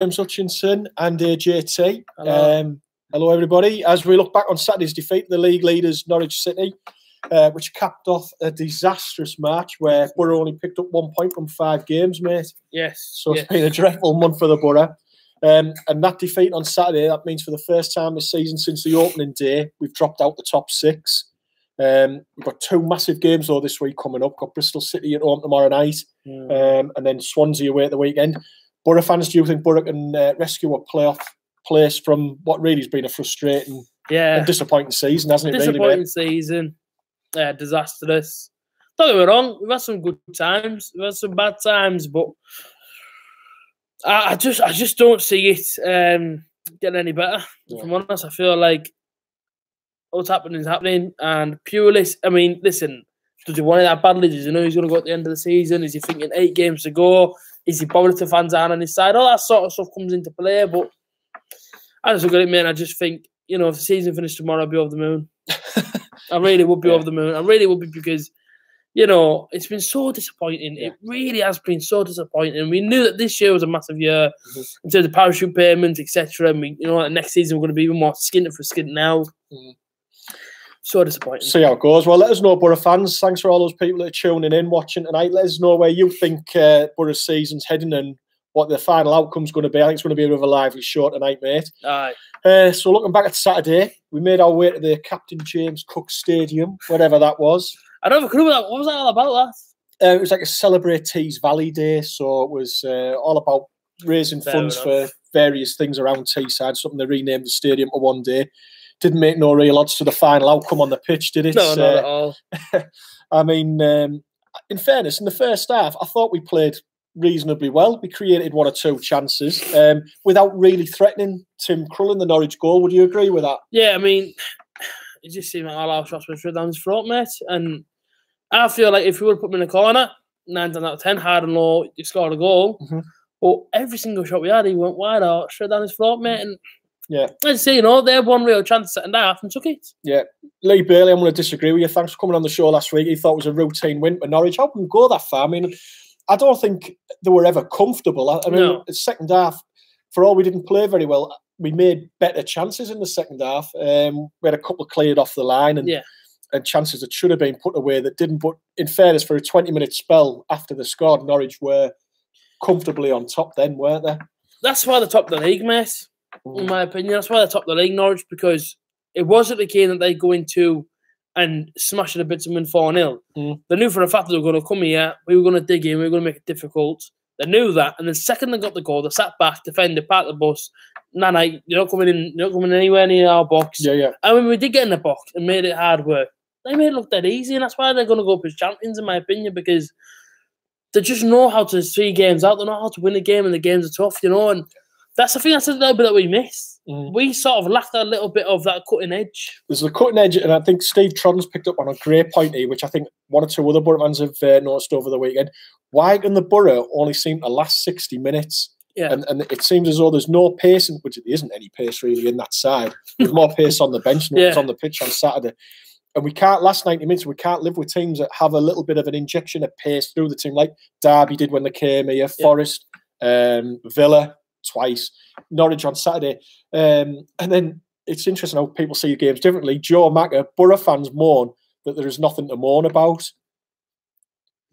James Hutchinson and uh, JT. Hello. Um, hello, everybody. As we look back on Saturday's defeat, the league leaders Norwich City, uh, which capped off a disastrous match where Borough only picked up one point from five games, mate. Yes. So it's been a dreadful month for the Borough. Um, and that defeat on Saturday, that means for the first time this season since the opening day, we've dropped out the top six. Um, we've got two massive games though this week coming up. Got Bristol City at home tomorrow night, Mm. um, and then Swansea away at the weekend. Borough fans, do you think Borough can uh, rescue a playoff place from what really has been a frustrating yeah. and disappointing season, hasn't it? Really, disappointing mate? season. Uh, disastrous. Don't get me wrong, we've had some good times, we've had some bad times, but I, I just I just don't see it um, getting any better. Yeah. If I'm honest, I feel like what's happening is happening, and purely, I mean, listen, does he want it that badly? Does he know he's going to go at the end of the season? Is he thinking eight games to go? Is he bothered to fans aren't on his side? All that sort of stuff comes into play, but I just look at it, man. I just think, you know, if the season finished tomorrow, I'd be over the moon. I really would be Yeah. over the moon. I really would be because, you know, it's been so disappointing. Yeah. It really has been so disappointing. We knew that this year was a massive year Mhm. in terms of parachute payments, etc. And we, you know, next season we're going to be even more skin for skin now. Mhm. So disappointing. see how it goes. Well, let us know, Borough fans. Thanks for all those people that are tuning in, watching tonight. Let us know where you think uh, Borough's season's heading and what the final outcome's going to be. I think it's going to be a bit lively show tonight, mate. Aye. Uh, so, looking back at Saturday, we made our way to the Captain James Cook Stadium, whatever that was. I don't have a clue what, that, what was that all about. That Uh, it was like a Celebrate Tees Valley Day, so it was uh, all about raising Fair funds enough. for various things around Teesside. Something they renamed the stadium to one day. Didn't make no real odds to the final outcome on the pitch, did it? no, not Uh, at all. I mean, um, in fairness, in the first half, I thought we played reasonably well. We created one or two chances um, without really threatening Tim Crullen, the Norwich goal. Would you agree with that? Yeah, I mean, it just seemed like all our shots were straight down his throat, mate. And I feel like if we would put him in the corner, nine times out of ten, hard and low, you scored a goal. Mhm. But every single shot we had, he went wide out, straight down his throat, mate. And Yeah. I'd say, you know, they had one real chance second half and took it. Yeah. Lee Bailey, I'm going to disagree with you. Thanks for coming on the show last week. He thought it was a routine win for Norwich. How can we go that far? I mean, I don't think they were ever comfortable. I, I mean, No. the second half, for all we didn't play very well, we made better chances in the second half. Um, we had a couple cleared off the line and, Yeah. and chances that should have been put away that didn't. But in fairness, for a 20 minute spell after the scored, Norwich were comfortably on top then, weren't they? That's why they top of the league, mate. In Mm. my opinion, that's why they top the league, Norwich, because it wasn't the game that they go into and smash it a bit to win 4 0. Mm. They knew for a fact that they were going to come here, we were going to dig in, we were going to make it difficult. They knew that, and the second they got the goal, they sat back, defended, parked the bus. Nah, nah, you're not coming in, you're not coming anywhere near our box. Yeah, yeah. And when we did get in the box and made it hard work, they made it look that easy, and that's why they're going to go up as champions, in my opinion, because they just know how to see games out. They know how to win a game, and the games are tough, you know. And that's the thing. That's a little bit that we miss. Mm. We sort of lacked a little bit of that cutting edge. There's a cutting edge, and I think Steve Tron's picked up on a great point here, which I think one or two other Borough fans have uh, noticed over the weekend. Why can the Borough only seem to last 60 minutes? Yeah. And, and it seems as though there's no pace, in, which there isn't any pace really in that side. There's more pace on the bench than Yeah. on the pitch on Saturday. And we can't last 90 minutes. We can't live with teams that have a little bit of an injection of pace through the team, like Derby did when they came here, Forest, um, Villa twice, Norwich on Saturday. Um, and then it's interesting how people see games differently. Joe Macker, Borough fans mourn that there is nothing to mourn about.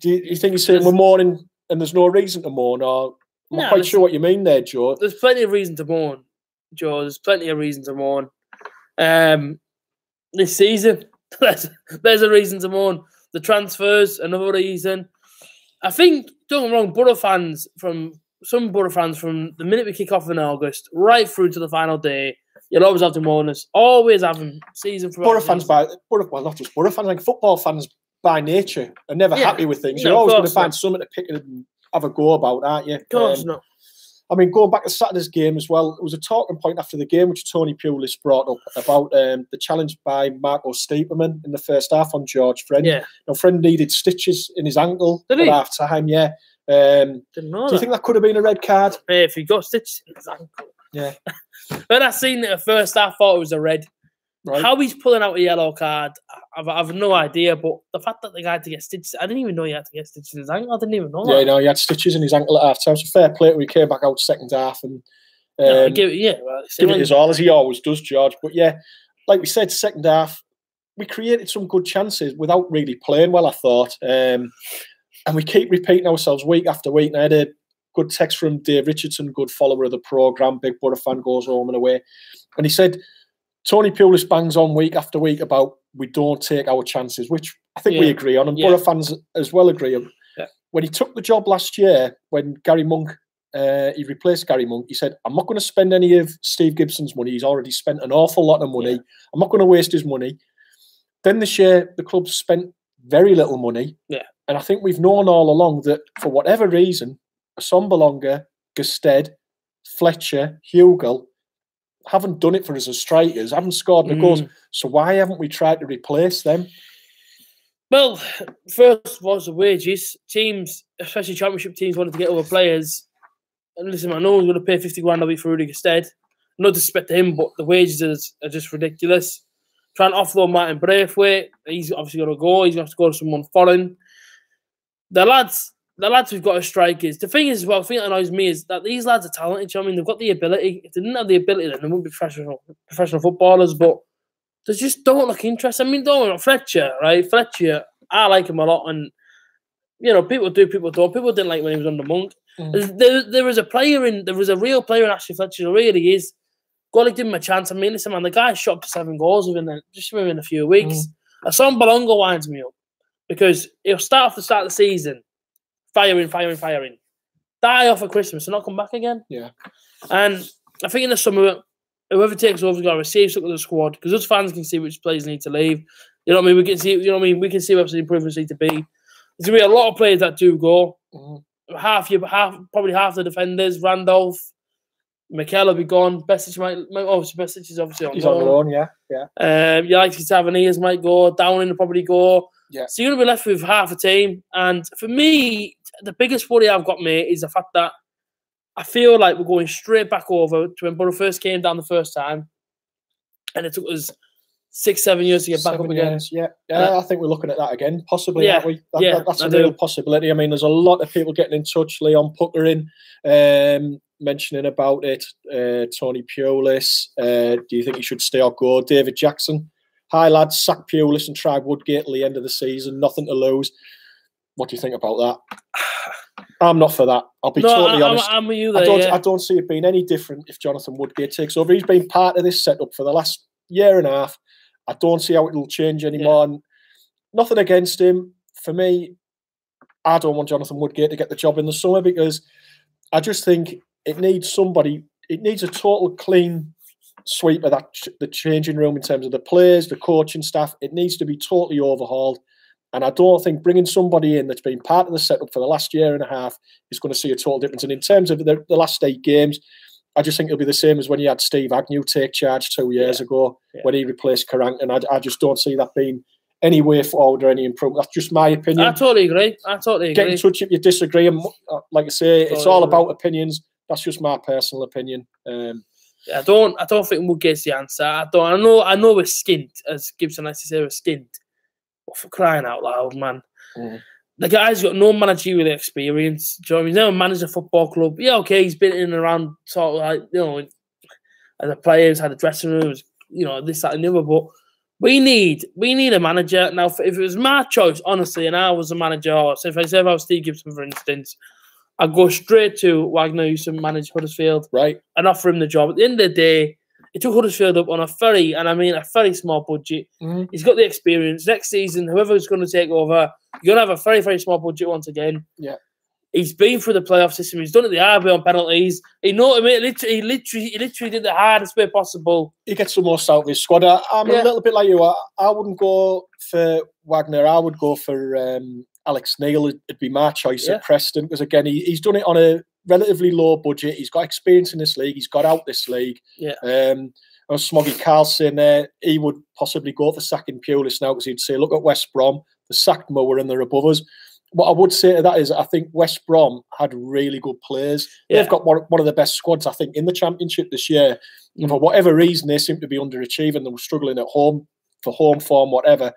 Do you, you think you're saying we're mourning and there's no reason to mourn? Or I'm No, not quite sure what you mean there, Joe. There's plenty of reason to mourn, Joe. There's plenty of reason to mourn. Um, this season, there's, there's a reason to mourn. The transfers, another reason. I think, don't get wrong, Borough fans from some Borough fans from the minute we kick off in August right through to the final day, you'll always have to mourn us. Always having season for Borough fans by Borough, well, not just Borough fans, like football fans by nature are never Yeah. happy with things. No, You're always going to find not. something to pick and have a go about, aren't you? Of course Um, not. I mean, going back to Saturday's game as well, it was a talking point after the game, which Tony Pulis brought up about um, the challenge by Marco Stiepermann in the first half on George Friend. Yeah, Now, Friend needed stitches in his ankle Did at half time, yeah. Um, do you think that could have been a red card? If he got stitches in his ankle. Yeah. when I seen it at first, I thought it was a red. Right. How he's pulling out a yellow card, I've, I've no idea. But the fact that the guy had to get stitches, I didn't even know he had to get stitches in his ankle. I didn't even know. Yeah, that. no, he had stitches in his ankle at half time. So fair play. We came back out second half and um, Yeah, give, it- yeah, well, give it his all as he always does, George. But yeah, like we said, second half we created some good chances without really playing well. I thought, um, and we keep repeating ourselves week after week. And I had a good text from Dave Richardson, good follower of the program, big Borough fan, goes home and away, and he said Tony Pulis bangs on week after week about we don't take our chances, which I think we agree on, and Yeah. Borough fans as well agree on. Yeah. When he took the job last year, when Gary Monk uh, he replaced Gary Monk. He said, "I'm not going to spend any of Steve Gibson's money. He's already spent an awful lot of money. Yeah. I'm not going to waste his money." Then this year, the club spent very little money. Yeah. And I think we've known all along that for whatever reason, Assombalonga, Gestede, Fletcher, Hugill haven't done it for us as strikers, haven't scored the goals. Mm. So why haven't we tried to replace them? Well, first was the wages. Teams, especially championship teams, wanted to get other players. And listen, man, no one's going to pay 50 grand a week for Rudy Gestede. No disrespect to him, but the wages are just ridiculous. Trying to offload Martin Braithwaite, he's obviously got to go. He's going to have to go to someone foreign. The lads, the lads we've got as strikers. The thing is, well, the thing that annoys me is that these lads are talented. you know what I mean, they've got the ability. If they didn't have the ability, then they wouldn't be professional professional footballers. But they just don't look interested. I mean, don't Fletcher, right? Fletcher, I like him a lot, and you know, people do, people don't. People didn't like when he was under Monk. Mm. There, there was a player in, there was a real player in Ashley Fletcher. There really is. Gotta give him a chance. I mean, listen, man, the guy shot up to seven goals within a, just within a few weeks. Assombalonga winds me up because he'll start off the start of the season, firing, firing, firing, die off at Christmas and not come back again. Yeah. And I think in the summer, whoever takes over is got to receive look at the squad because us fans can see which players need to leave. You know what I mean? We can see, you know what I mean? We can see where the improvements need to be. There's gonna be a lot of players that do go. Mhm. Half your half, probably half the defenders. Randolph, Mikel will be gone. Besic might, might obviously Besic is obviously on He's on loan. yeah, yeah. Um, your likes Taverniers might go, Downing will probably go. Yeah. So you're going to be left with half a team. And for me, the biggest worry I've got, mate, is the fact that I feel like we're going straight back over to when Borough first came down the first time. And it took us six, seven years to get back Seven up again. years, yeah, yeah. I think we're looking at that again, possibly, Yeah? That, yeah, that- that's I a real possibility. I mean, there's a lot of people getting in touch. Leon Puckering um, mentioning about it. Uh, Tony Pulis, uh, do you think he should stay or go? David Jackson, hi lads, sack Pulis and try Woodgate at the end of the season. Nothing to lose. What do you think about that? I'm not for that. I'll be No, totally I, I'm, honest. I'm with you I there. don't, yeah. I don't see it being any different if Jonathan Woodgate takes over. He's been part of this setup for the last year and a half. I don't see how it'll change anymore. And nothing against him. For me, I don't want Jonathan Woodgate to get the job in the summer because I just think it needs somebody. It needs a total clean sweep of that the changing room in terms of the players, the coaching staff. It needs to be totally overhauled. And I don't think bringing somebody in that's been part of the setup for the last year and a half is going to see a total difference. And in terms of the, the last eight games, I just think it'll be the same as when you had Steve Agnew take charge two years ago Yeah. when he replaced Karanka. I, I just don't see that being any way forward or any improvement. That's just my opinion. I totally agree. I totally agree. Get in touch if you disagree. And uh, like I say, it's all agree. about opinions. That's just my personal opinion. Um, I don't. I don't think Woodgate's the answer. I don't. I know. I know we're skint, as Gibson likes to say, we're skint. But for crying out loud, man, Mm. the guy's got no managerial experience. Do you know what I mean? He's never managed a football club. Yeah, okay, he's been in and around, sort of like you know, as a player, he's had a dressing room, you know, this, that, and the other. But we need, we need a manager now. If it was my choice, honestly, and I was a manager, or so if I said if I was Steve Gibson, for instance, I'd go straight to Wagner, who used to manage Huddersfield right? and offer him the job. At the end of the day, he took Huddersfield up on a very, and I mean a very small budget. Mhm. He's got the experience. Next season, whoever's going to take over, you're going to have a very, very small budget once again. Yeah. He's been through the playoff system. He's done it the hard way on penalties. He know. I mean, literally, he literally, he literally did the hardest way possible. He gets the most out of his squad. I, I'm Yeah. a little bit like you. I, I wouldn't go for Wagner. I would go for um, Alex Neil. It'd be my choice Yeah. at Preston because again, he, he's done it on a relatively low budget. He's got experience in this league. He's got out this league. Yeah. Um, Smoggy Carlson there. He would possibly go for sacking Pulis now because he'd say, look at West Brom, the sacked Moore and they're above us. What I would say to that is, I think West Brom had really good players. Yeah. They've got one, one of the best squads, I think, in the Championship this year. And for whatever reason, they seem to be underachieving. They were struggling at home for home form, whatever.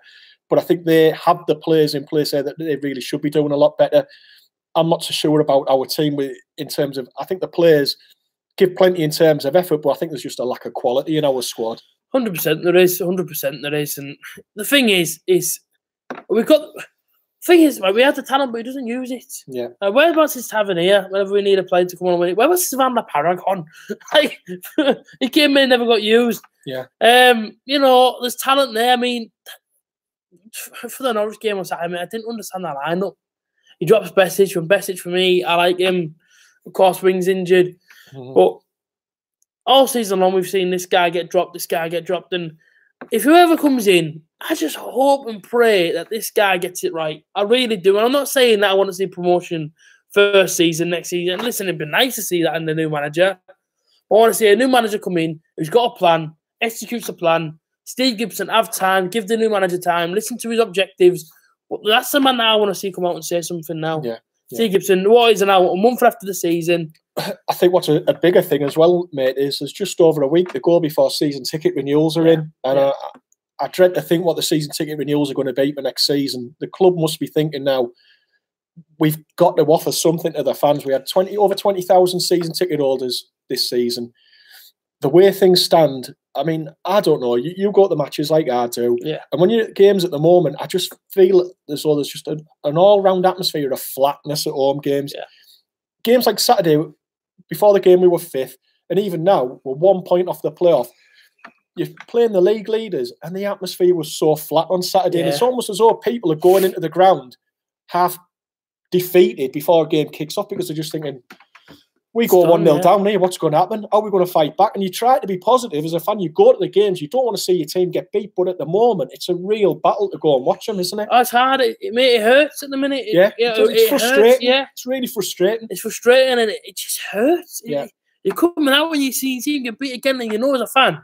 But I think they have the players in place there that they really should be doing a lot better. I'm not so sure about our team with, in terms of. I think the players give plenty in terms of effort, but I think there's just a lack of quality in our squad. Hundred percent, there is. Hundred percent, there is. And the thing is, is we've got. Thing is, we have the talent, but he doesn't use it. Yeah. Uh, whereabouts is Tavernier whenever we need a player to come on and win it? Where was Savannah Paragon? like, he came in, never got used. Yeah. Um, you know, there's talent there. I mean, for the Norwich game on Saturday, I, I didn't understand that lineup. He drops Besic from Besic for me. I like him. Of course, Wings injured, Mhm. but all season long we've seen this guy get dropped, this guy get dropped, and if whoever comes in, I just hope and pray that this guy gets it right. I really do, and I'm not saying that I want to see promotion first season, next season. Listen, it'd be nice to see that in the new manager. I want to see a new manager come in who's got a plan, executes the plan. Steve Gibson have time, give the new manager time, listen to his objectives. But that's the man that I want to see come out and say something now. Yeah, yeah. Steve Gibson, what is it now? A month after the season. I think what's a, a bigger thing as well, mate, is there's just over a week to go before season ticket renewals are Yeah, in, and yeah. I, I dread to think what the season ticket renewals are going to be for next season. The club must be thinking now. We've got to offer something to the fans. We had twenty over twenty thousand season ticket holders this season. The way things stand, I mean, I don't know. You, you go to the matches like I do, Yeah. and when you're at games at the moment, I just feel as though there's just a, an all-round atmosphere of flatness at home games. Yeah. Games like Saturday, before the game we were fifth, and even now we're one point off the playoff. You're playing the league leaders, and the atmosphere was so flat on Saturday. And it's almost as though people are going into the ground half defeated before a game kicks off because they're just thinking, we go done, 1 0 yeah. down here, what's going to happen? How are we going to fight back? And you try to be positive as a fan. You go to the games, you don't want to see your team get beat, but at the moment, it's a real battle to go and watch them, isn't it? Oh, it's hard. It, it, mate, it hurts at the minute. It, Yeah, yeah, it's- it's it hurts, frustrating. yeah, It's really frustrating. it's frustrating and it, it just hurts. Yeah. you're coming out when you see your team get beat again, and you know as a fan,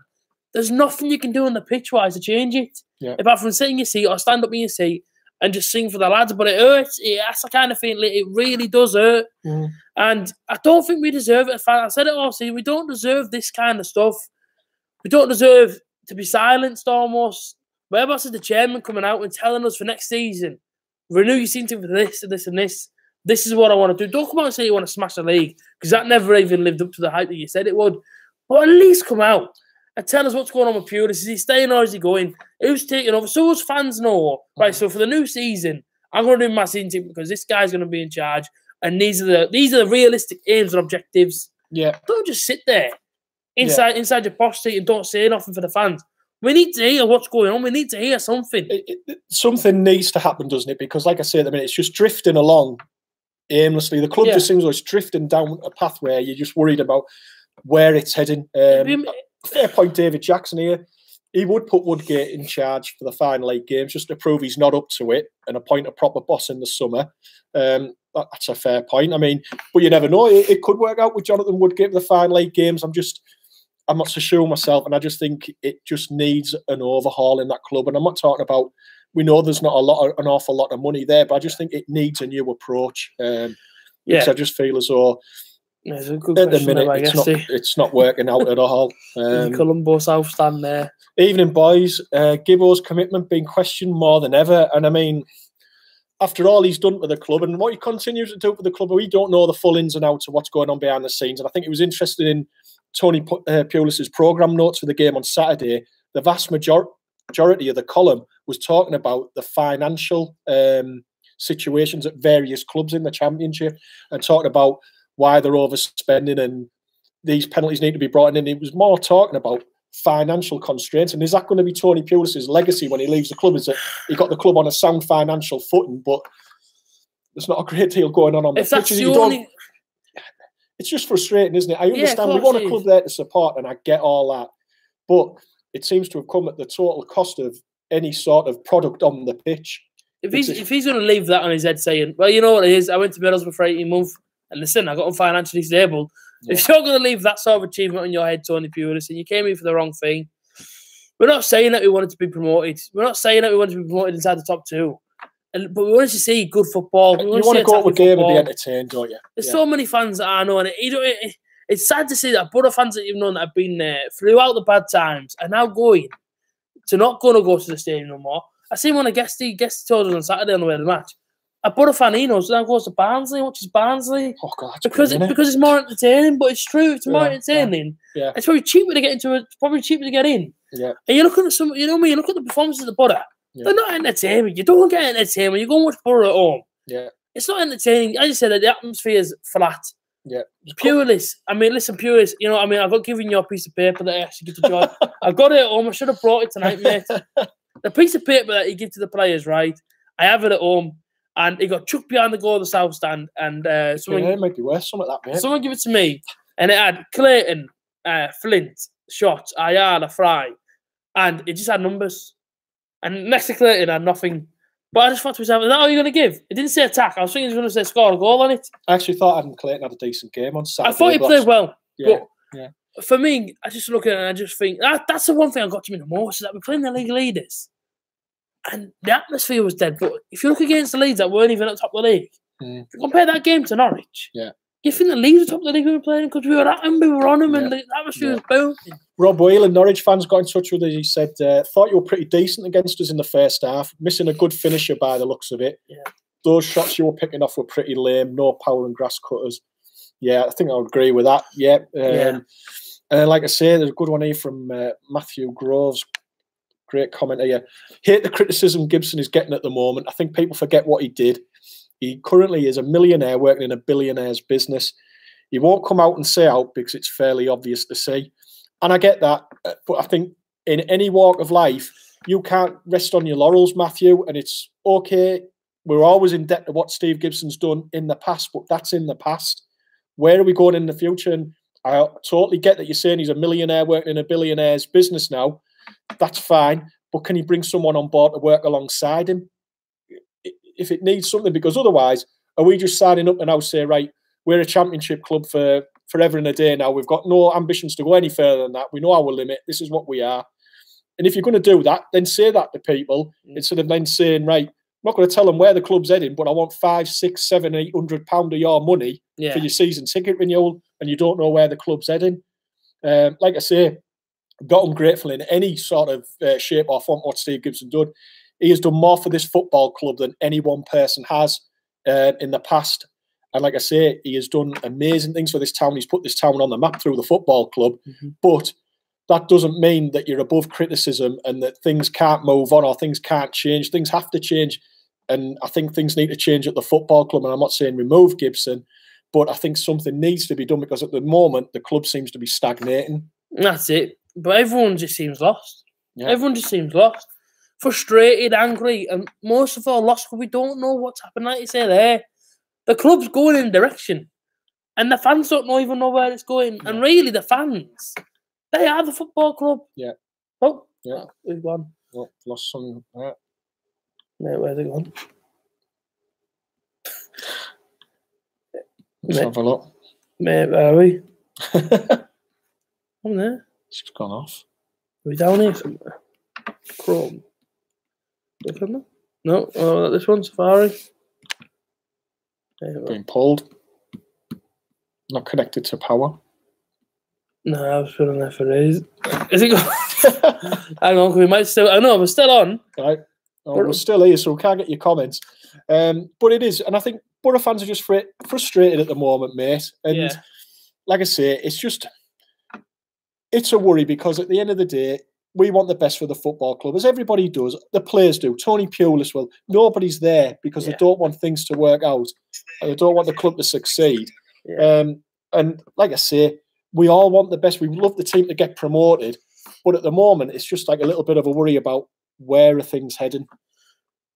there's nothing you can do on the pitch wise to change it. Yeah. Apart from sitting in your seat or stand up in your seat and just sing for the lads. But it hurts. It, that's the kind of thing. like, It really does hurt. Mhm. And I don't think we deserve it. I said it all season. We don't deserve this kind of stuff. We don't deserve to be silenced almost. Whereabouts is the chairman coming out and telling us for next season, renew your season for this and this and this. This is what I want to do. Don't come out and say you want to smash the league because that never even lived up to the hype that you said it would. But at least come out tell us what's going on with Pulis. Is he staying or is he going? Who's taking over? So us fans know, right? So for the new season, I'm going to do my season team because this guy's going to be in charge, and these are the these are the realistic aims and objectives. Yeah, Don't just sit there inside inside your posh seat and don't say nothing for the fans. We need to hear what's going on. We need to hear something. it, it, something needs to happen, doesn't it? Because, like I say, at the minute, it's just drifting along aimlessly. The club Yeah. just seems like it's drifting down a path where you're just worried about where it's heading. Um, fair point, David Jackson here. He would put Woodgate in charge for the final eight games just to prove he's not up to it and appoint a proper boss in the summer. Um, that- that's a fair point. I mean, but you never know. It, it could work out with Jonathan Woodgate for the final eight games. I'm just, I'm not so sure myself, and I just think it just needs an overhaul in that club. And I'm not talking about. We know there's not a lot, of, an awful lot of money there, but I just think it needs a new approach. Um, Yeah, because I just feel as though it's a good at the minute it's not, eh? it's not working out at all. Um, Colombo South stand there. Evening, boys. Uh, Gibbo's commitment being questioned more than ever. And I mean, after all he's done for the club and what he continues to do for the club, we don't know the full ins and outs of what's going on behind the scenes. And I think it was interesting in Tony Pu- uh, Pulis's programme notes for the game on Saturday. The vast major- majority of the column was talking about the financial um, situations at various clubs in the championship and talking about why they're overspending and these penalties need to be brought in. It was more talking about financial constraints. And is that going to be Tony Pulis's legacy when he leaves the club? Is that he got the club on a sound financial footing, but there's not a great deal going on on the If pitch. the only, It's just frustrating, isn't it? I understand we want a club there to support, and I get all that, but it seems to have come at the total cost of any sort of product on the pitch. if he's it's if he's going to leave that on his head, saying, "Well, you know what it is, I went to Middlesbrough for eighteen months, and listen, I got financially stable." If you're going to leave that sort of achievement on your head, Tony Pulis, and you came in for the wrong thing, we're not saying that we wanted to be promoted. We're not saying that we wanted to be promoted inside the top two, and but we wanted to see good football. We You want to go to a game and be entertained, don't you? There's Yeah. so many fans that I know, and it, you know, it, it's sad to see that Borough fans that you've known that have been there throughout the bad times are now going to not going to go to the stadium no more. I seen one of Guesty, Guesty told us on Saturday on the way to the match. A fan he knows, now goes to Barnsley, watches Barnsley. Oh god, Because it, because it's more entertaining, but it's true, it's more Yeah, yeah, entertaining. yeah. It's probably cheaper to get into it, it's probably cheaper to get in. Yeah. And you're looking at some you know me, you look at the performances of the Butter. Yeah. They're not entertaining. You don't get entertainment. You go and watch Borough at home. Yeah. It's not entertaining. As you said, the atmosphere is flat. Yeah. Pureless. I mean, listen, pureless. You know, I mean, I've got given you a piece of paper that I actually give to John. I got it at home. I should have brought it tonight, mate. the piece of paper that he give to the players, right? I have it at home, and it got chucked behind the goal of the south stand, and uh, someone yeah, it worse. Some of that, mate. someone give it to me, and it had Clayton, uh, Flint, Shot, Ayala, Fry, and it just had numbers. And next to Clayton had nothing. But I just thought to myself, is that all you're going to give? It didn't say attack. I was thinking he was going to say score a goal on it. I actually thought Adam Clayton had a decent game on Saturday. I thought he played well. Yeah, but yeah. for me, I just look at it and I just think that, that's the one thing I got to me the most is that we're playing the league leaders. And the atmosphere was dead. But if you look against the leads that weren't even at top of the league, Mm. you compare that game to Norwich, Yeah. you think the leads are top of the league we were playing because we were at them, we were on them, and Yeah. the atmosphere Yeah. was booming. Rob Whelan, Norwich fans, got in touch with us. He said, uh, "Thought you were pretty decent against us in the first half, missing a good finisher by the looks of it. Yeah. Those shots you were picking off were pretty lame. No power and grass cutters. Yeah, I think I would agree with that. Yeah, um, Yeah. And like I say, there's a good one here from uh, Matthew Groves. Great comment here. Hate the criticism Gibson is getting at the moment. I think people forget what he did. He currently is a millionaire working in a billionaire's business. He won't come out and say out because it's fairly obvious to see. And I get that. uh, But I think in any walk of life, you can't rest on your laurels, Matthew. And it's okay. We're always in debt to what Steve Gibson's done in the past, but that's in the past. Where are we going in the future? And I totally get that you're saying he's a millionaire working in a billionaire's business now. That's fine. But can you bring someone on board to work alongside him? If it needs something, because otherwise, are we just signing up and I'll say, right, we're a championship club for forever and a day now. We've got no ambitions to go any further than that. We know our limit. This is what we are. And if you're going to do that, then say that to people Mm. instead of then saying, right, I'm not going to tell them where the club's heading, but I want five, six, seven, eight hundred pound of your money Yeah. for your season ticket renewal, and you don't know where the club's heading. Um, like I say, got ungrateful in any sort of uh, shape or form what Steve Gibson did. He has done more for this football club than any one person has uh, in the past. And like I say, he has done amazing things for this town. He's put this town on the map through the football club. Mhm. But that doesn't mean that you're above criticism and that things can't move on or things can't change. Things have to change. And I think things need to change at the football club. And I'm not saying remove Gibson, but I think something needs to be done because at the moment the club seems to be stagnating. That's it. But everyone just seems lost. Yeah. Everyone just seems lost. Frustrated, angry, and most of all lost because we don't know what's happened. Like you say there, the club's going in direction. And the fans don't know, even know where it's going. And really the fans, they are the football club. Yeah. Oh, Yeah. we've gone. Oh, lost some. Uh, Mate, where's it gone? let's Mate. have a look. Mate, where are we? I'm there. Gone off. Are we down here somewhere? Chrome. Look at them. No, oh, this one, Safari. There you go. Being pulled. Not connected to power. No, I was feeling there for days. Is it gone? Hang on, we might still. I know, we're still on. right? Oh, we're still here, so we can't get your comments. Um, but it is, and I think Borough fans are just fr- frustrated at the moment, mate. And Yeah. like I say, it's just it's a worry because at the end of the day, we want the best for the football club, as everybody does. The players do. Tony Pulis will. Nobody's there because Yeah. they don't want things to work out, and they don't want the club to succeed. Yeah. Um, and like I say, we all want the best. We love the team to get promoted, but at the moment, it's just like a little bit of a worry about where are things heading.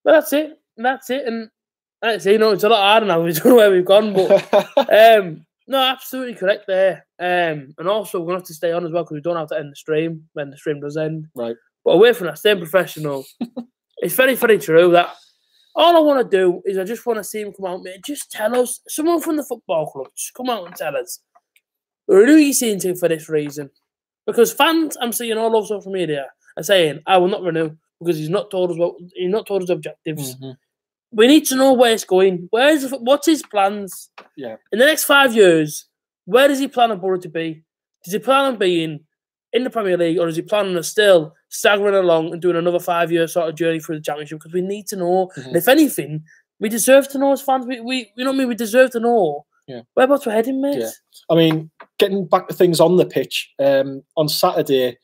But that's it. That's it. And that's it. You know, it's a lot harder now. We don't know where we've gone. But um, no, absolutely correct there. Um, and also, we're going to have to stay on as well because we don't have to end the stream when the stream does end. Right. But away from that, staying professional, it's very, very true that all I want to do is I just want to see him come out, mate. Just tell us, someone from the football club, just come out and tell us. Who you seeing to for this reason? Because fans, I'm seeing all over social media are saying, I will not renew because he's not told us what he's not told us objectives. Mhm. We need to know where it's going. Where's what's his plans? Yeah. In the next five years, where does he plan on Borough to be? Does he plan on being in the Premier League, or is he planning to still staggering along and doing another five year sort of journey through the Championship? Because we need to know. Mhm. And if anything, we deserve to know as fans. We, we you know what I mean. We deserve to know. Yeah. Whereabouts we're heading, mate. Yeah. I mean, getting back to things on the pitch, um, on Saturday,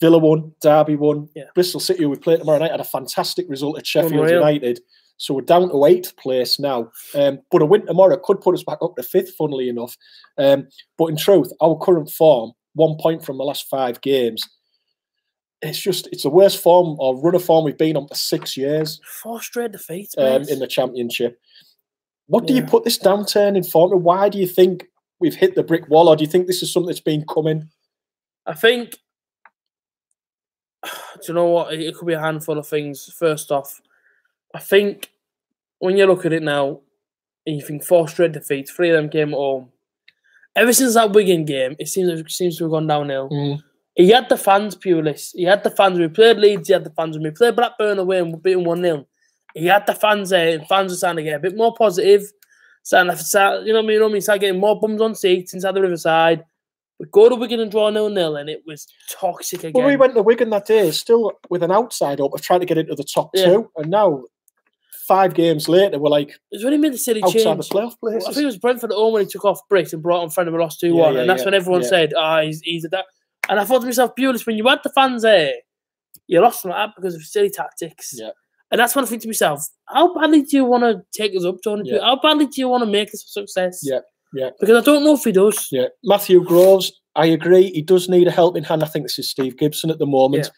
Villa won, Derby won, Yeah. Bristol City, who we play tomorrow night, had a fantastic result at Sheffield Unreal. United. So we're down to eighth place now. Um, but a win tomorrow could put us back up to fifth, funnily enough. Um, but in truth, our current form, one point from the last five games, it's just it's the worst form or run of form we've been on for six years Four straight defeats, um, in the championship. What do you put this downturn in form? and Why do you think we've hit the brick wall, or do you think this is something that's been coming? I think. Do you know what? It could be a handful of things. First off, I think when you look at it now, and you think four straight defeats, three of them came at home. Ever since that Wigan game, it seems it seems to have gone downhill. Mm. He had the fans, Pulis. He had the fans. When we played Leeds, he had the fans. When we played Blackburn away and we beat 1 0, he had the fans there. And fans were starting to get a bit more positive. Starting to, start, you know what I mean? You know what I mean? Start getting more bums on seats inside the Riverside. We go to Wigan and draw 0 0, and it was toxic again. Well, we went to Wigan that day, still with an outside hope of trying to get into the top Yeah. two, and now five games later, we're like It's when he made the silly outside change. the playoff I places. think it was Brentford at home when he took off Britt and brought on friend of lost 2 1. And that's yeah, when everyone yeah. said, ah, he's, he's a that. And I thought to myself, Pulis, when you had the fans there, you lost them that because of silly tactics. Yeah. And that's when I think to myself, how badly do you want to take us up, Tony? Yeah. How badly do you want to make this a success? Yeah, yeah. Because I don't know if he does. Yeah, Matthew Groves, I agree. He does need a helping hand. I think this is Steve Gibson at the moment.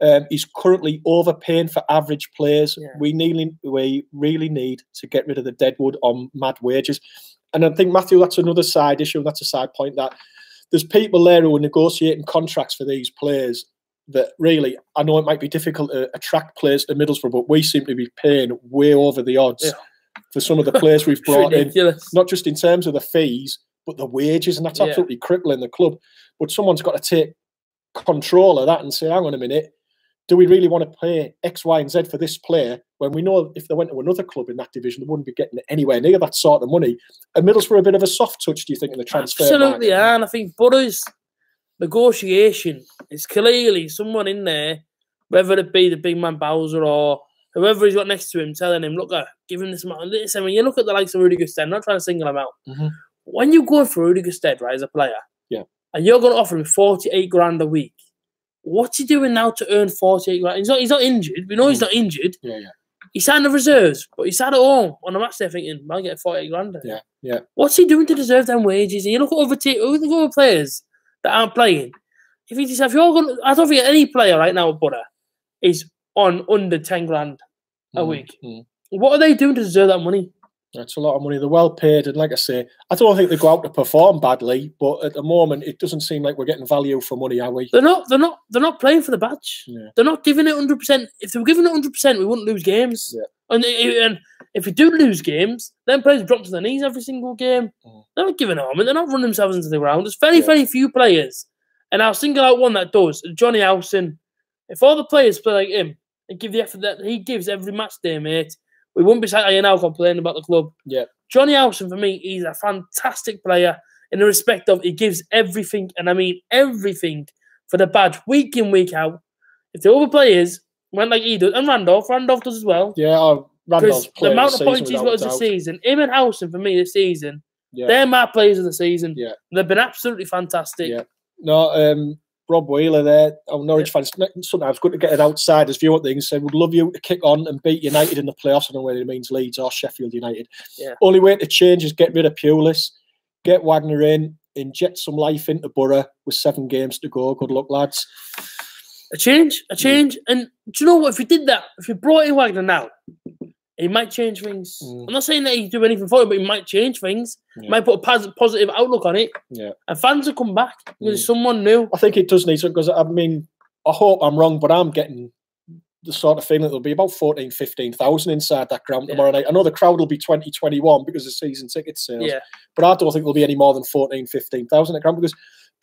Um, he's currently overpaying for average players. Yeah. We need, we really need to get rid of the deadwood on mad wages. And I think Matthew, that's another side issue. That's a side point that there's people there who are negotiating contracts for these players that really, I know it might be difficult to attract players to Middlesbrough, but we seem to be paying way over the odds Yeah. For some of the players we've brought in not just in terms of the fees, but the wages, and that's Yeah. absolutely crippling the club. But someone's got to take control of that and say, hang on a minute, do we really want to pay X, Y, and Z for this player when we know if they went to another club in that division, they wouldn't be getting anywhere near that sort of money? And Middlesbrough a bit of a soft touch, do you think, in the transfer? Absolutely, market? And I think Butters' negotiation is clearly someone in there, whether it be the big man Bausor or whoever he's got next to him, telling him, look, uh, give him this amount. Listen, when you look at the likes of Rudy Gestede, I'm not trying to single him out. Mhm. When you go for Rudy Gestede, right, as a player, Yeah. and you're going to offer him 48 grand a week, what's he doing now to earn 48 grand? He's not, he's not injured. We know he's Mm. not injured. Yeah, yeah, He signed the reserves, but he sat at home on a match day thinking, I'll get 48 grand. yeah, yeah. What's he doing to deserve them wages? And you look at other at other players that aren't playing. If you just if you're going, I don't think any player right now Butter is on under ten grand a Mm, week. mm. What are they doing to deserve that money? That's a lot of money. They're well paid, and like I say, I don't think they go out to perform badly. But at the moment, it doesn't seem like we're getting value for money, are we? They're not. They're not. They're not playing for the badge. Yeah. They're not giving it hundred percent. If they were giving it hundred percent, we wouldn't lose games. Yeah. And, and if we do lose games, then players drop to their knees every single game. Mm. They're not giving it on. They're not running themselves into the ground. There's very, Yeah. very few players. And I'll single out one that does, Jonny Howson. If all the players play like him and give the effort that he gives every match day, mate, we wouldn't be sat here now complaining about the club. Yeah. Jonny Howson, for me, he's a fantastic player in the respect of he gives everything, and I mean everything, for the badge, week in, week out. If the other players went like he does, and Randolph, Randolph does as well, Yeah, oh, because the amount of points he's got as a season, him and Howson, for me, this season, Yeah. they're my players of the season. Yeah. They've been absolutely fantastic. Yeah. No, um, Rob Wheeler there, our Norwich fans. Sometimes good to get an outsider's view on things. Said, would love you to kick on and beat United in the playoffs. I don't know whether it means Leeds or Sheffield United. Yeah. Only way to change is get rid of Pulis, get Wagner in, inject some life into Borough with seven games to go. Good luck, lads. A change, a change. And do you know what? If you did that, if you brought in Wagner now, he might change things. Mm. I'm not saying that he'd do anything for it, but he might change things. Yeah. Might put a pos- positive outlook on it. Yeah. And fans will come back because Mm. someone new. I think it does need something because I mean, I hope I'm wrong, but I'm getting the sort of feeling that there'll be about 14, 15,000 inside that ground Yeah. tomorrow night. I know the crowd will be 20, 21 because of season ticket sales. Yeah. but I don't think there'll be any more than 14, 15,000 at ground because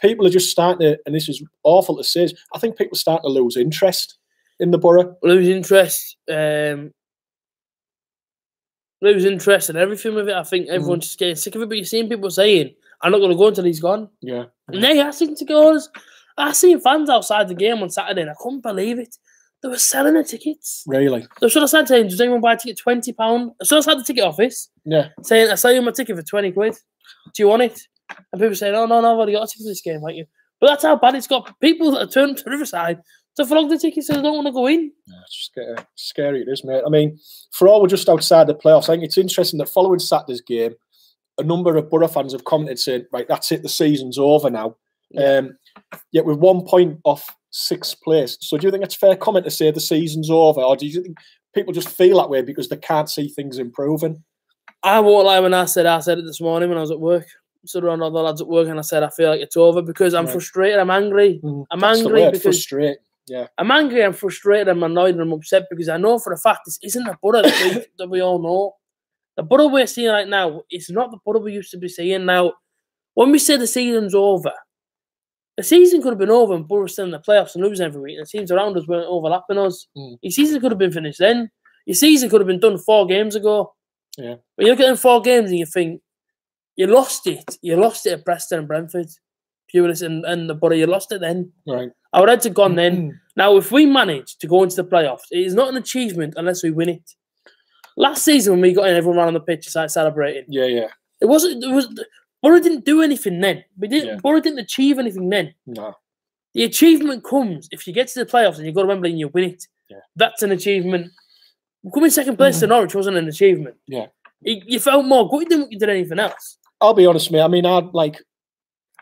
people are just starting to, and this is awful to say, I think people are starting to lose interest in the borough. Lose interest. Um, lose interest in everything with it. I think everyone's mm. just getting sick of it. But you're seeing people saying, I'm not going to go until he's gone. Yeah. And they're asking to go. I seen fans outside the game on Saturday, and I couldn't believe it. They were selling the tickets. Really? They should have said to him, "Does anyone buy a ticket? Twenty pound." I should have had the ticket office Yeah. saying, "I sell you my ticket for twenty quid. Do you want it?" And people saying, "Oh no, no, I've already got a ticket for this game, thank you." But that's how bad it's got. People that are turned to Riverside to flog the tickets, so they don't want to go in. Yeah, it's scary, scary it is, mate. I mean, for all we're just outside the playoffs, I think it's interesting that following Saturday's game, a number of Borough fans have commented saying, right, that's it, the season's over now. Yeah. Um, yet with one point off sixth place. So do you think it's a fair comment to say the season's over? Or do you think people just feel that way because they can't see things improving? I won't lie when I said I said it this morning when I was at work. Stood around all the lads at work and I said I feel like it's over because I'm Right. frustrated. I'm angry. I'm That's the angry because. Yeah. I'm angry. I'm frustrated. I'm annoyed and I'm upset because I know for a fact this isn't the Borough that we, that we all know. The Borough we're seeing right now is not the Borough we used to be seeing. Now, when we say the season's over, the season could have been over and Borough still in the playoffs and losing every week. And the teams around us weren't overlapping us. Mm. Your season could have been finished then. Your season could have been done four games ago. Yeah. When you look at them four games and you think, you lost it. You lost it at Preston and Brentford. Pulis and, and the body, you lost it then. Right. I would have to gone then. Mm. Now, if we manage to go into the playoffs, it is not an achievement unless we win it. Last season, when we got in, everyone ran on the pitch started celebrating. Yeah, yeah. It wasn't. It was Borough didn't do anything then. We didn't. Yeah. Borough didn't achieve anything then. No. The achievement comes if you get to the playoffs and you go to Wembley and you win it. Yeah. That's an achievement. Coming second place to mm. Norwich wasn't an achievement. Yeah. You, you felt more good than you did anything else. I'll be honest, mate. I mean, I like,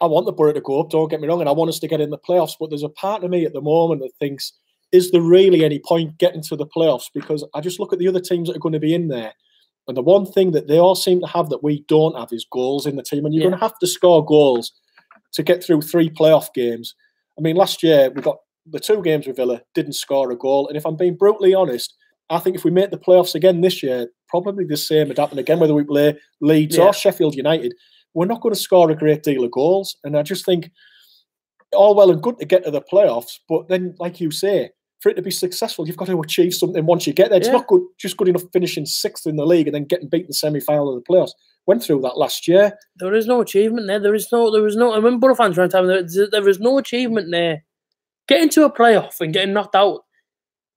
I want the Borough to go up. Don't get me wrong, and I want us to get in the playoffs. But there's a part of me at the moment that thinks, is there really any point getting to the playoffs? Because I just look at the other teams that are going to be in there, and the one thing that they all seem to have that we don't have is goals in the team, and you're Yeah. going to have to score goals to get through three playoff games. I mean, last year we got the two games with Villa, didn't score a goal, and if I'm being brutally honest. I think if we make the playoffs again this year, probably the same would happen again, whether we play Leeds Yeah. or Sheffield United we're not going to score a great deal of goals. And I just think all well and good to get to the playoffs, but then, like you say, for it to be successful, you've got to achieve something once you get there. It's Yeah. not good, just good enough finishing sixth in the league and then getting beat in the semi final of the playoffs. Went through that last year. There is no achievement there. There is no. There is no. I remember Borough fans around time. There, there is no achievement there. Getting to a playoff and getting knocked out.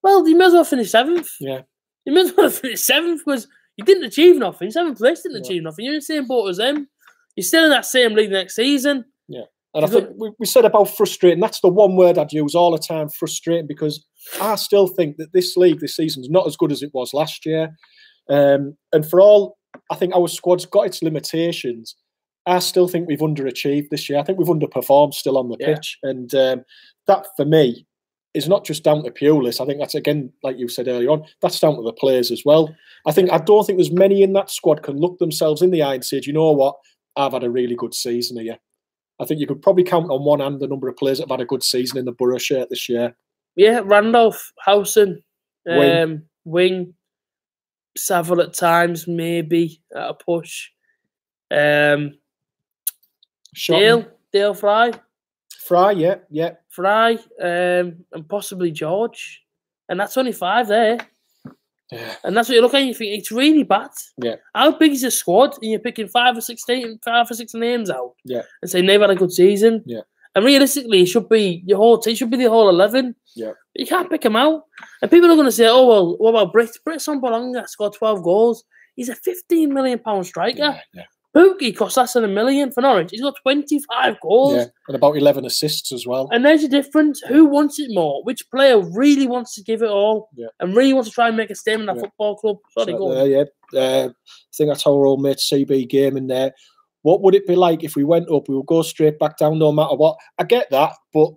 Well, you may as well finish seventh. Yeah. You may as well finish seventh because you didn't achieve nothing. Seventh place didn't Yeah. achieve nothing. You're in the same boat as them. You're still in that same league next season. Yeah. And I think we, we said about frustrating. That's the one word I'd use all the time frustrating because I still think that this league this season's not as good as it was last year. Um, and for all, I think our squad's got its limitations. I still think we've underachieved this year. I think we've underperformed still on the Yeah. pitch. And um, that, for me, is not just down to Pulis. I think that's, again, like you said earlier on, that's down to the players as well. I think, I don't think there's many in that squad can look themselves in the eye and say, "Do you know what? I've had a really good season here. I think you could probably count on one hand the number of players that have had a good season in the Borough shirt this year. Yeah, Randolph, Wing. um, Wing, Saville at times, maybe at a push. Um, Dael, Dael Fry, Fry, yeah, yeah. Fry, um, and possibly George. And that's only five there. Yeah. And that's what you look at and you think it's really bad. Yeah. How big is your squad? And you're picking five or six five or six names out. Yeah. And saying they've had a good season. Yeah. And realistically, it should be your whole team, should be the whole eleven. Yeah. But you can't pick them out. And people are going to say, "Oh well, what about Britt? Britt Assombalonga scored twelve goals. He's a fifteen million pound striker. Yeah, yeah, Pukki costs less than a million for Norwich. He's got twenty five goals. yeah. And about 11 assists as well. And there's a difference. Who wants it more? Which player really wants to give it all Yeah. and really wants to try and make a statement at Yeah. football club? Sorry, So, go uh, yeah, uh, I think that's our old mate CB game in there. What would it be like if we went up? We would go straight back down no matter what. I get that, but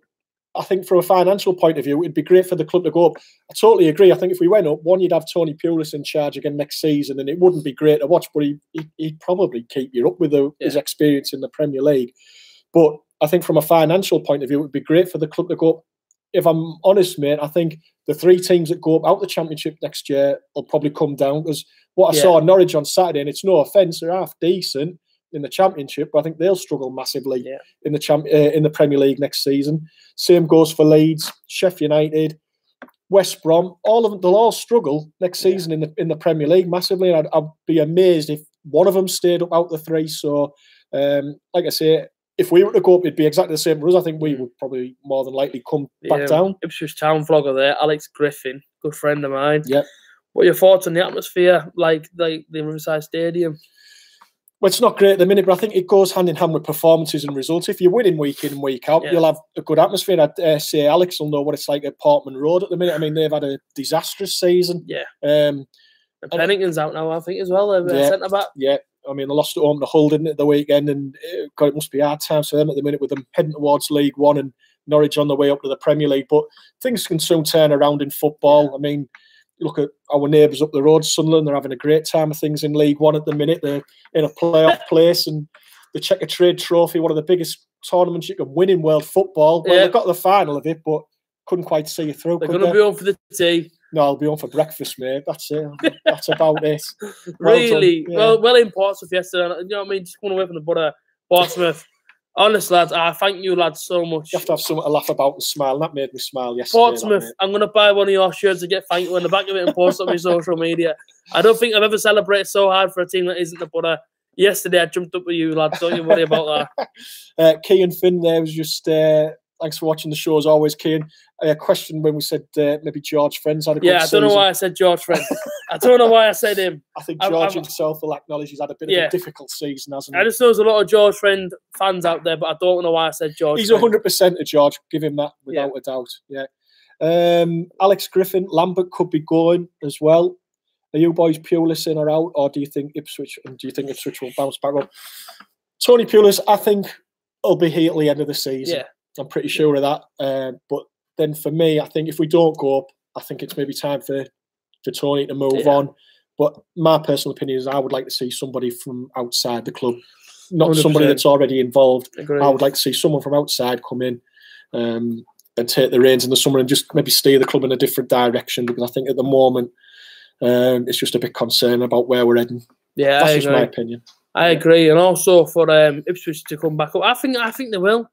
I think from a financial point of view, it'd be great for the club to go up. I totally agree. I think if we went up, one, you'd have Tony Pulis in charge again next season, and it wouldn't be great to watch, but he, he, he'd probably keep you up with the, his experience in the Premier League. But I think from a financial point of view, it would be great for the club to go up. If I'm honest, mate, I think the three teams that go up out the championship next year will probably come down because what I Yeah. saw Norwich on Saturday, and it's no offence, they're half decent in the championship, but I think they'll struggle massively Yeah. in the champ uh, in the Premier League next season. Same goes for Leeds, Sheffield United, West Brom. All of them, they'll all struggle next Yeah. season in the in the Premier League massively. And I'd, I'd be amazed if one of them stayed up out the three. So, um, like I say, if we were to go up, it'd be exactly the same for us. I think we would probably more than likely come back Yeah, down. Ipswich Town vlogger there, Alex Griffin, good friend of mine. Yep. What are your thoughts on the atmosphere, like like the Riverside Stadium? Well, it's not great at the minute, but I think it goes hand in hand with performances and results. If you're winning week in and week out, Yeah. you'll have a good atmosphere. I'd uh, say Alex will know what it's like at Portman Road at the minute. I mean, they've had a disastrous season. Yeah. Um, And Pennington's out now, I think, as well. Uh, Yeah. Centre back. yeah, I mean, they lost at home to Hull, didn't it, the weekend? And uh, God, it must be hard times for them at the minute with them heading towards League One and Norwich on the way up to the Premier League. But things can soon turn around in football. I mean, you look at our neighbours up the road, Sunderland, they're having a great time of things in League One at the minute. They're in a playoff place and the Checkatrade Trophy, one of the biggest tournaments you can win in world football. Well, Yeah. they got the final of it, but couldn't quite see it through. They're going to be on for the tea. No, I'll be on for breakfast, mate. That's it. That's about it. Well done, really yeah. well, well in Portsmouth yesterday. You know what I mean? Just going away from the butter. Portsmouth. Honest lads, I thank you lads so much. You have to have something to laugh about and smile. and That made me smile yesterday. Portsmouth, mate. I'm going to buy one of your shirts and get thank you on the back of it and post it on my social media. I don't think I've ever celebrated so hard for a team that isn't the butter. Yesterday, I jumped up with you lads. Don't you worry about that. Uh, Kean Finn there was just. Uh, thanks for watching the show as always, Kean. A question when we said uh, maybe George Friends had a good Yeah, I don't know why I said George Friend. I don't know why I said him. I think I'm- George I'm- himself will acknowledge he's had a bit of a difficult season, hasn't I he? just know there's a lot of George Friend fans out there, but I don't know why I said George. He's 100% a George. Give him that without a doubt. Yeah. Um, Alex Griffin, Lambert could be going as well. Are you boys Pulis in or out, or do you think Ipswich? And do you think Ipswich will bounce back up? Tony Pulis, I think, will be here at the end of the season. Yeah. I'm pretty sure of that. Uh, but then for me, I think if we don't go up, I think it's maybe time for for Tony to move Yeah. on. But my personal opinion is I would like to see somebody from outside the club, not somebody 100%. that's already involved. Agreed. I would like to see someone from outside come in um, and take the reins in the summer and just maybe steer the club in a different direction because I think at the moment um, it's just a bit concerned about where we're heading. yeah, That's I just agree. my opinion. I agree, and also for um, Ipswich to come back up, I think I think they will.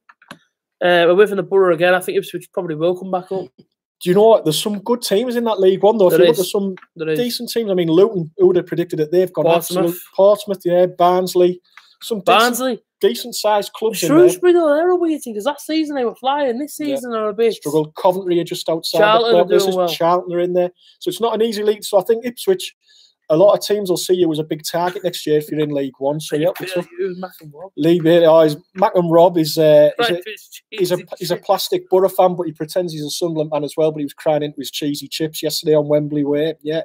Uh, away from the Boro again, I think Ipswich probably will come back up. Do you know what? There's some good teams in that League One, though. If There you look at some There is decent teams, I mean, Luton, who would have predicted that they've gone Portsmouth. absolute Portsmouth, yeah, Barnsley, some decent, Barnsley, decent sized clubs. Shrewsbury. Though they're a weird team because that season they were flying. This Yeah. season they're a bit. Struggled. Coventry are just outside Charlton the are club. This doing is well. Charlton are in there, so it's not an easy league. So I think Ipswich, a lot of teams will see you as a big target next year if you're in League One. So yeah, it's a Who's Mac and Rob? league. Oh, is Mac and Rob is uh, is a, Right, it's he's a he's a plastic Boro fan, but he pretends he's a Sunderland fan as well. But he was crying into his cheesy chips yesterday on Wembley Way. Yeah,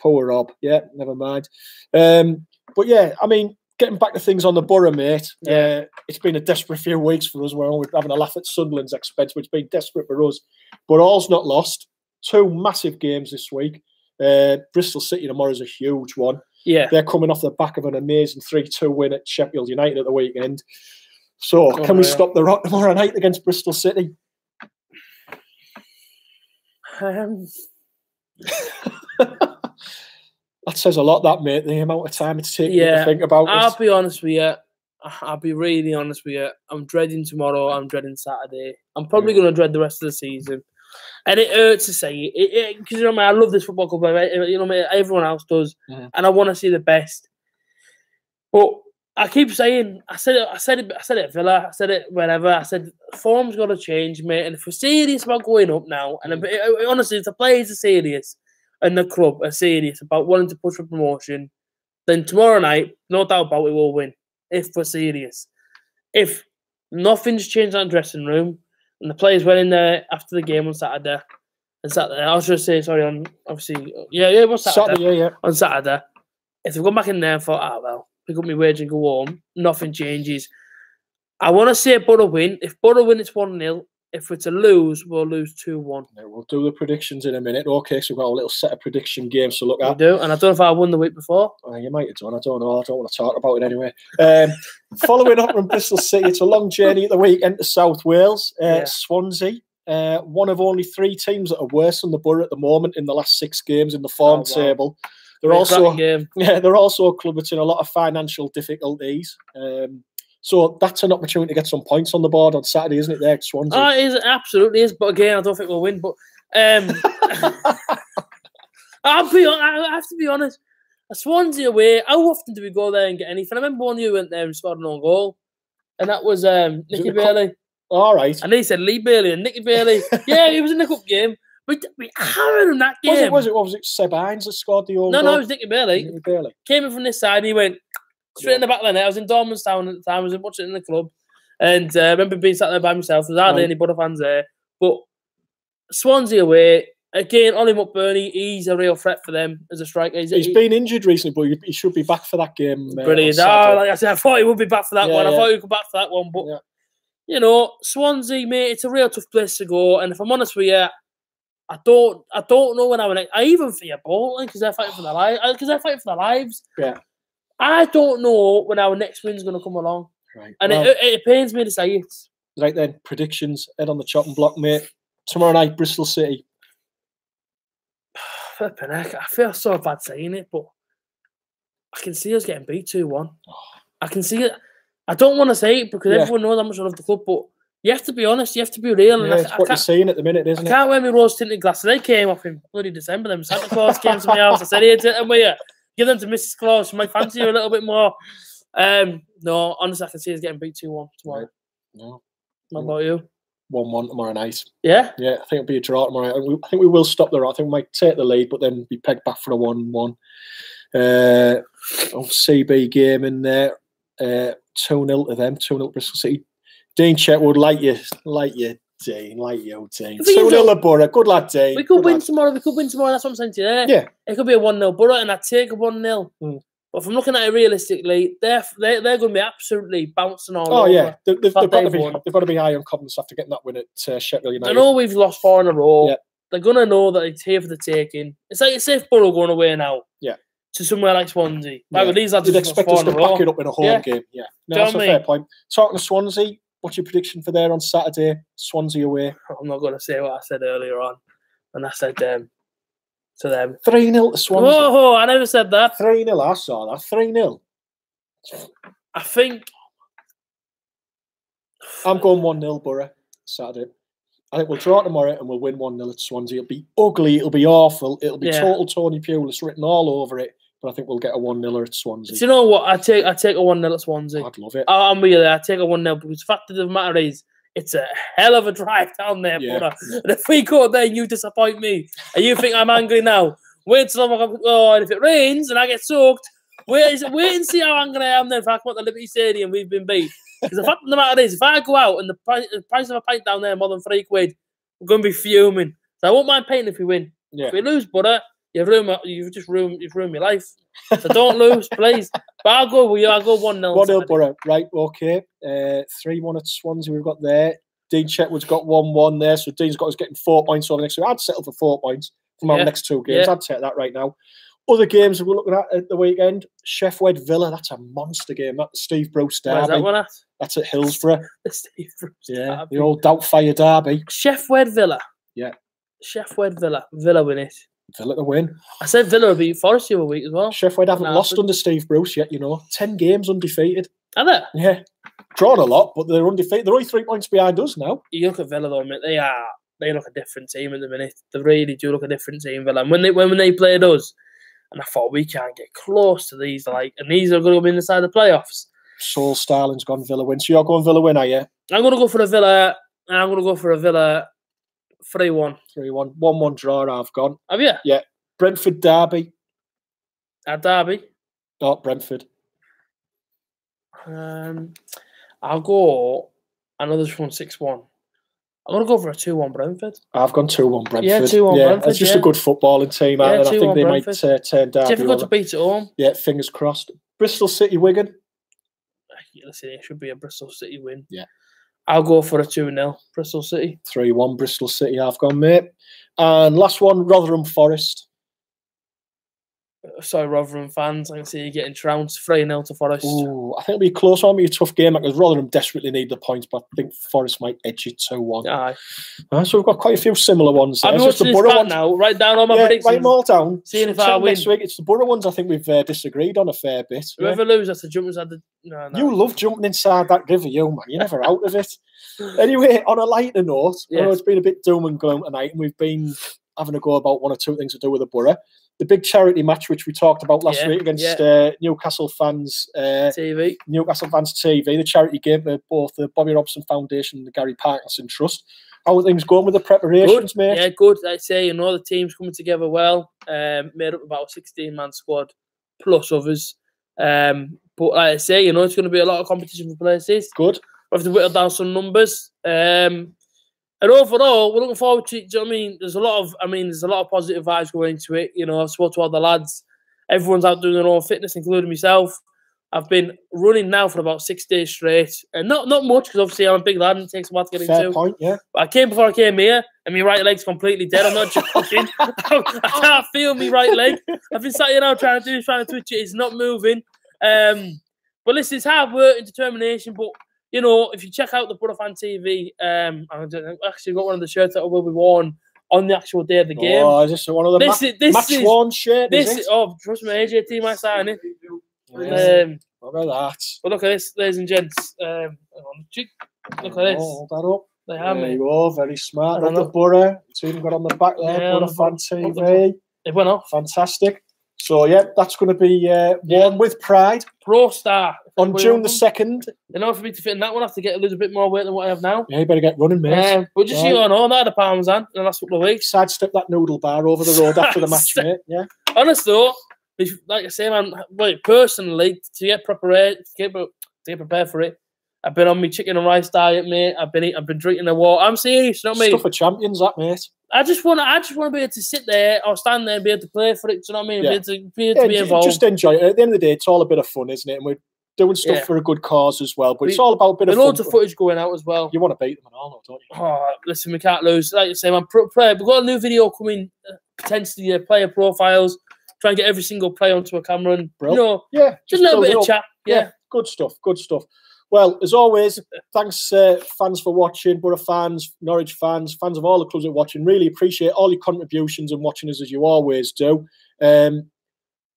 poor Rob. Yeah, never mind. Um, but yeah, I mean, getting back to things on the Boro, mate. Yeah. Uh, it's been a desperate few weeks for us. We're having a laugh at Sunderland's expense, which has been desperate for us. But all's not lost. Two massive games this week. Uh, Bristol City tomorrow is a huge one. Yeah, They're coming off the back of an amazing 3 2 win at Sheffield United at the weekend. So, Oh, can we yeah. stop the rot tomorrow night against Bristol City? um, That says a lot, that mate. The amount of time it's taking Yeah, to think about I'll be honest with you. I'll be really honest with you. I'm dreading tomorrow. I'm dreading Saturday. I'm probably Yeah. going to dread the rest of the season. And it hurts to say it because you know, man, I love this football club. right? You know, everyone else does, Mhm. and I want to see the best. But I keep saying, I said it, I said it, I said it Villa, I said it wherever. I said form's got to change, mate. And if we're serious about going up now, and Mm. if- honestly, if the players are serious and the club are serious about wanting to push for promotion, then tomorrow night, no doubt about it, we'll win. If we're serious, if nothing's changed in that dressing room, and the players went in there after the game on Saturday, and Saturday, I was just saying, sorry, on obviously, yeah, yeah, it was Saturday Saturday, yeah, yeah. on Saturday, if they've gone back in there and thought, ah, well, pick up my wage and go home, nothing changes. I want to see Boro win. If Boro win, it's 1 0. If we're to lose, we'll lose 2 1. Yeah, We'll do the predictions in a minute. Okay, so we've got a little set of prediction games to look We at. do. And I don't know if I won the week before. Oh, you might have done. I don't know. I don't want to talk about it anyway. Um, following up from Bristol City, it's a long journey at the weekend to South Wales. Uh, Yeah. Swansea, uh, one of only three teams that are worse than the Boro at the moment in the last six games in the form Oh, wow. table. They're also yeah, they're also a club that's in a lot of financial difficulties. Um, so that's an opportunity to get some points on the board on Saturday, isn't it? There, Swansea. Oh, it is it absolutely is. But again, I don't think we'll win. But um, I'll be. I have to be honest. A Swansea away. How often do we go there and get anything? I remember one of you went there and scored an own goal. and that was um, it Nicky the cup? Bailey. All right. And he said Lee Bailey and Nicky Bailey. yeah, he was in the cup game. We, we hammered him that game. Was it? Was it? What was it? Seb Hines that scored the own no, goal? no, it was Nicky Bailey. Nicky Bailey. Came in from this side. and He went straight in the back of the net. I was in Dormanstown at the time. I was watching in the club, and uh, I remember being sat there by myself. There's hardly Right. any Butter fans there. But Swansea away again. Oli McBurnie. He's a real threat for them as a striker. He's, He's he- been injured recently, but he- should be back for that game. uh, Brilliant. Oh, like I said, I thought he would be back for that Yeah, one. I yeah. thought he would come back for that one. But, Yeah. you know, Swansea, mate, it's a real tough place to go. And if I'm honest with you, I don't I don't know when I would. I even fear Bolton because they're fighting for their lives. Because they're fighting for their lives. Yeah. I don't know when our next win's going to come along. Right. And well, it, it, pains me to say it. right then, predictions. Head on the chopping block, mate. Tomorrow night, Bristol City. Flipping heck, I feel so bad saying it, but I can see us getting beat 2 1. I can see it. I don't want to say it because Yeah. everyone knows how much I love the club, but you have to be honest, you have to be real. And I, it's I what you're can't, at the minute, isn't it? can't wear my rose tinted glasses. They came off in bloody December. Them Santa Claus came to my house. I said, "Here, take them with you. Give them to Mrs. Claus. Might fancy you a little bit more." Um, no, honestly, I can see us getting beat two one tomorrow. No. What about you? One-one tomorrow night. Yeah, Yeah, I think it'll be a draw tomorrow. night. We- I think we will stop the I think we might take the lead, but then be pegged back for a one-one. Uh, oh, CB game in there. Uh, two 0 to them. Two 0 Bristol City. Dean Chetwood, like you, like you, Dean, like you, Dean. The thing Two is, 0 though, to Boro. Good lad, Dean. we could Good win lad. tomorrow. We could win tomorrow. That's what I'm saying to you. There. Yeah, It could be a one 0 Boro, and I take a one 0 Mm. But if I'm looking at it realistically, they're they're, they're going to be absolutely bouncing all Oh over. yeah, they, they've, they've, got to be, won. they've got to be high on confidence after getting that win at uh, Sheffield United. I know we've lost four in a row. Yeah. They're gonna know that it's here for the taking. It's like it's if Boro going away now. Yeah. To somewhere like Swansea. Like Yeah. these lads You'd expect us to back it up in a home Yeah. game. Yeah, no, Do that's a fair point. Talking to Swansea, what's your prediction for there on Saturday? Swansea away. I'm not gonna say what I said earlier on. And I said um, to them. 3 0 to Swansea. Whoa, I never said that. 3 0, I saw that. 3 0. I think I'm going 1 0 Boro Saturday. I think we'll draw tomorrow and we'll win 1 0 at Swansea. It'll be ugly, it'll be awful, it'll be Yeah. total Tony Pulis written all over it, but I think we'll get a 1 0 at do Swansea. you know what? I take I take a one 0 at Swansea. I'd love it. I- I'm with you there. I take a one 0 because the fact of the matter is it's a hell of a drive down there, Yeah. brother. And if we go there and you disappoint me and you think I'm angry now, wait till I'm oh, and if it rains and I get soaked, wait, wait and see how angry I am then if I come out the Liberty Stadium we've been beat. Because the fact of the matter is, if I go out and the price, the price of a pint down there more than three quid, I'm going to be fuming. So I won't mind paying if we win. Yeah. If we lose, brother, you've ruined my, you've just ruined you've ruined my life. So don't lose, please. But I'll go with you. I'll go one 0 1 0 Boro. Right, okay. Uh, 3 1 at Swansea, we've got there. Dean Chetwood's got 1 1 there, so Dean's got us getting four points over the next two. I'd settle for four points from our Yeah. next two games. Yeah. I'd take that right now. Other games we're looking at at the weekend Sheffield Villa, that's a monster game. That's Steve Bruce Where's derby. that one at? That's at Hillsborough. The Steve Bruce Yeah, derby. the old Doubtfire derby. Sheffield Villa. Yeah. Sheffield Villa. Villa win it. Villa to win. I said Villa beat Forest the other week as well. Sheffield haven't lost but- under Steve Bruce yet, you know. 10 games undefeated. Are they? Yeah. Drawn a lot, but they're undefeated. They're only three points behind us now. You look at Villa though, mate. They are. They look a different team at the minute. They really do look a different team, Villa. And when they when, when they played us, and I thought we can't get close to these, like, and these are going to be inside the playoffs. Saul Starling's gone Villa win. So you're going Villa win, are you? I'm going to go for a Villa. I'm going to go for a Villa three-one. 3 1. 1 1 draw, I've gone. Have you? Yeah. Brentford Derby. At Derby. Not Brentford. Um, I'll go. I know this one six one. I'm gonna go for a two one Brentford. I've gone 2 1 Brentford. Yeah, 2-1 Brentford, It's just yeah. a good footballing team, Yeah, and I think 2-1 they might Brentford. uh, turn Derby. Difficult to beat at home. Yeah, fingers crossed. Bristol City Wigan. Yeah, Listen, it should be a Bristol City win. Yeah. I'll go for a two 0 Bristol City. 3 1 Bristol City, I've gone, mate. And last one, Rotherham Forest. Sorry, Rotherham fans. I can see you getting trounced. Three 0 to Forest. Ooh, I think it'll be a close one. Be a tough game because Rotherham desperately need the points, but I think Forest might edge it 2 1. Aye. Uh, so we've got quite a few similar ones. There. be It's watching the Boro ones. now. Write down all my Yeah, predictions. write them all down. Seeing if I next win. week. It's the Boro ones I think we've uh, disagreed on a fair bit. yeah. Whoever loses has to jump inside the. No, no. You love jumping inside that river, you man. You're never out of it. Anyway, on a lighter note, I know it's been a bit doom and gloom tonight, and we've been having a go about one or two things to do with the Boro. The big charity match which we talked about last Yeah, week against yeah. uh, Newcastle fans. Uh, TV. Newcastle fans TV, the charity game for both the Bobby Robson Foundation and the Gary Parkinson Trust. How are things going with the preparations, mate? Yeah, good. I say, you know, the team's coming together well. Um, made up about a 16 man squad plus others. Um, but like I say, you know, it's going to be a lot of competition for places. Good. We have to whittle down some numbers. Um, and overall, we're looking forward to. You know I mean? There's a lot of, I mean, there's a lot of positive vibes going into it. You know, I've spoke to all the lads. Everyone's out doing their own fitness, including myself. I've been running now for about six days straight, and not not much because obviously I'm a big lad and it takes a while to get Fair into. point, yeah. But I came before I came here, and my right leg's completely dead. I'm not joking. I can't feel my right leg. I've been sat here now trying to do, trying to twitch it. It's not moving. Um, but listen, it's hard work and determination. But you know, if you check out the Boro Fan TV, um, I've actually got one of the shirts that will be worn on the actual day of the game. Oh, is this one of the This ma- is- this match is- worn shirt? this is is, it? oh, trust me, AJT might sign it. Yeah, Um, look at that. but look at this, ladies and gents. Um, hang on, cheek. look at this. Oh, hold that up. They have There me. you go, very smart. I don't the. Boro. It's even got on the back there. Yeah, Boro Fan back- the TV. It went off. Fantastic. So, yeah, that's going to be uh, Yeah. with pride Pro Star. on June the 2nd. In order for me to fit in that one, I have to get a little bit more weight than what I have now. Yeah, you better get running, mate. Um, but just Right. you know, I had a parmesan in the last couple of weeks. Sidestep that noodle bar over the road after the match, mate. Yeah. Honest though, if, like I say, man, like personally, to get prepared, to get, to get prepared for it, I've been on my chicken and rice diet, mate. I've been eat, I've been drinking the water. I'm serious, you know what I mean? Stuff for champions, that, mate. I just want to, I just want to be able to sit there or stand there and be able to play for it. Do you know what I mean? Yeah. Be able to, be, able Yeah, to be involved. just enjoy it. At the end of the day, it's all a bit of fun, isn't it? And we're doing stuff Yeah. for a good cause as well. But it's all about a bit of loads fun. of footage going out as well. You want to beat them and all, don't you? Oh, listen, we can't lose. Like you say, man, player. We've got a new video coming, uh, potentially uh, player profiles. Try and get every single player onto a camera and Bro. you know, Yeah, just a little bit it of chat. Yeah. good stuff. Good stuff. Well, as always, thanks, uh, fans, for watching. Boro fans, Norwich fans, fans of all the clubs that are watching. Really appreciate all your contributions and watching us as you always do. Um,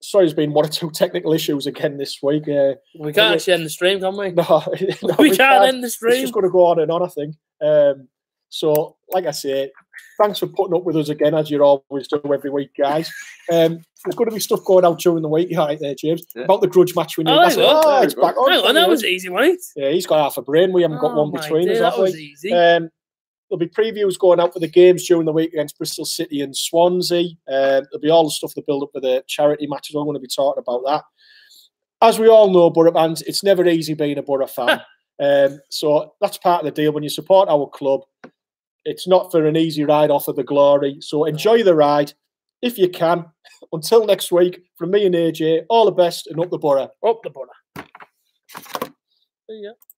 sorry, there's been one or two technical issues again this week. Uh, we can't actually end the stream, can we? no, no, we, can't, end the stream. It's just going to go on and on, I think. Um, so, like I say, thanks for putting up with us again, as you always do every week, guys. Um, there's going to be stuff going out during the week, yeah, right there, James, Yeah. about the grudge match with Oh, That's you. Ah, There it's back on. On, that was easy, wasn't? Yeah, he's got half a brain. We haven't got one between us, dear, have that was we? easy. Um, there'll be previews going out for the games during the week against Bristol City and Swansea. Um, there'll be all the stuff to build up for the charity matches. I'm going to be talking about that. As we all know, Boro fans, it's never easy being a Boro fan. um, so that's part of the deal. When you support our club, it's not for an easy ride off of the glory. So enjoy the ride if you can. Until next week, from me and AJ, all the best and up the Boro. Up the butter. There you go.